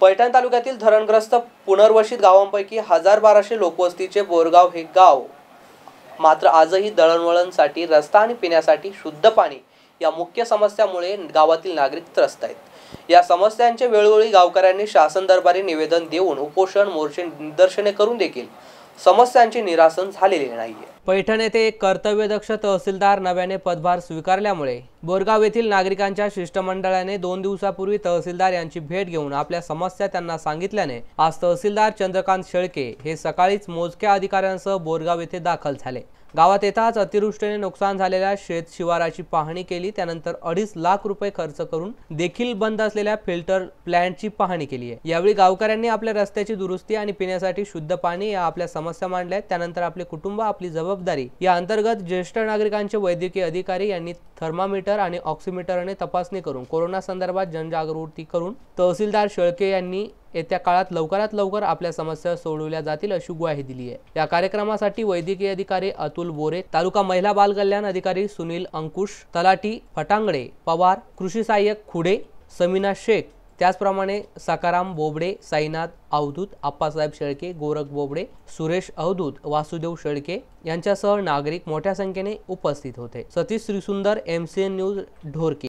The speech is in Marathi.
पैठण तालुक्यातील धरणग्रस्त पुनर्वसित गावांपैकी हजार बाराशे लोकवस्तीचे बोरगाव हे गाव. मात्र आजही दळणवळणसाठी रस्ता आणि पिण्यासाठी शुद्ध पाणी या मुख्य समस्यामुळे गावातील नागरिक त्रस्त आहेत. या समस्यांचे वेळोवेळी गावकऱ्यांनी शासन दरबारी निवेदन देऊन उपोषण मोर्चे निदर्शने करून देखील समस्यांचे निरासन झालेले नाहीये. पैठण येथे एक कर्तव्यदक्ष तहसीलदार नव्याने पदभार स्वीकारल्यामुळे बोरगाव येथील नागरिकांच्या शिष्टमंडळाने दोन दिवसापूर्वी तहसीलदार यांची भेट घेऊन आपल्या समस्या त्यांना सांगितल्याने आज तहसीलदार चंद्रकांत शेळके हे सकाळीच मोजक्या अधिकाऱ्यांसह बोरगाव येथे दाखल झाले. गावात येताच अतिवृष्टीने नुकसान झालेल्या शेत शिवाराची पाहणी केली. त्यानंतर अडीच लाख रुपये खर्च करून देखील बंद असलेल्या फिल्टर प्लॅन्टची पाहणी केली आहे. यावेळी गावकऱ्यांनी आपल्या रस्त्याची दुरुस्ती आणि पिण्यासाठी शुद्ध पाणी या आपल्या समस्या मांडल्या. त्यानंतर आपले कुटुंब आपली जबाबदारी या अंतर्गत ज्येष्ठ नागरिकांचे वैद्यकीय अधिकारी यांनी थर्मामीटर आणि ऑक्सिमीटरने तपासणी करून कोरोना संदर्भात जनजागृती करून तहसीलदार शेळके यांनी येत्या काळात लवकरात लवकर आपल्या समस्या सोडवल्या जातील अशी ग्वाही दिली आहे. या कार्यक्रमासाठी वैद्यकीय अधिकारी अतुल बोरे तालुका महिला बाल कल्याण अधिकारी सुनील अंकुश तलाटी फटांगडे पवार कृषी सहाय्यक खुडे समीना शेख त्याचप्रमाणे सकाराम बोबडे साईनाथ अवधूत आप्पासाहेब शेळके गोरख बोबडे सुरेश अवधूत वासुदेव शेळके यांच्यासह नागरिक मोठ्या संख्येने उपस्थित होते. Satish Shrisundar M C N news Dhorke.